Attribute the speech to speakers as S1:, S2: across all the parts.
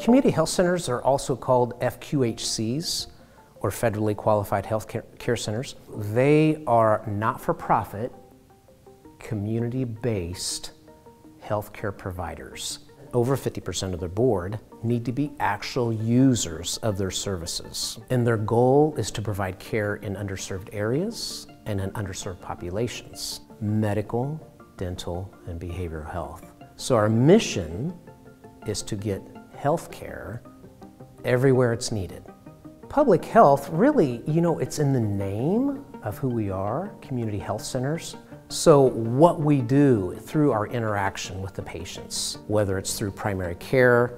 S1: community health centers are also called FQHCs, or Federally Qualified Health Care Centers. They are not for profit, community based healthcare providers. Over 50% of their board need to be actual users of their services. And their goal is to provide care in underserved areas and in underserved populations medical, dental, and behavioral health. So, our mission is to get health care everywhere it's needed. Public health, really, you know, it's in the name of who we are, community health centers. So, what we do through our interaction with the patients, whether it's through primary care,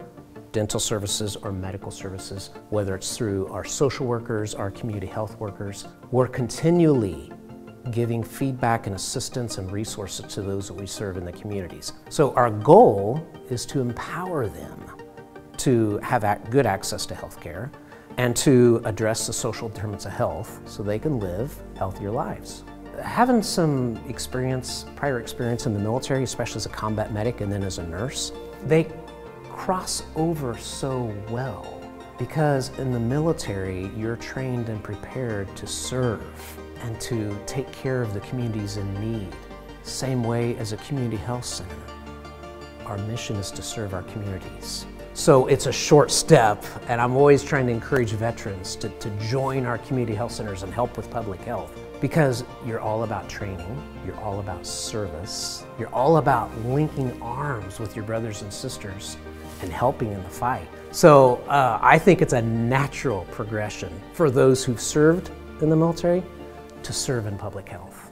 S1: dental services, or medical services, whether it's through our social workers, our community health workers, we're continually giving feedback and assistance and resources to those that we serve in the communities. So, our goal is to empower them to have good access to health care and to address the social determinants of health so they can live healthier lives. Having some experience, prior experience in the military, especially as a combat medic and then as a nurse, they cross over so well because in the military you're trained and prepared to serve and to take care of the communities in need. Same way as a community health center. Our mission is to serve our communities. So it's a short step, and I'm always trying to encourage veterans to, to join our community health centers and help with public health because you're all about training, you're all about service, you're all about linking arms with your brothers and sisters and helping in the fight. So uh, I think it's a natural progression for those who've served in the military to serve in public health.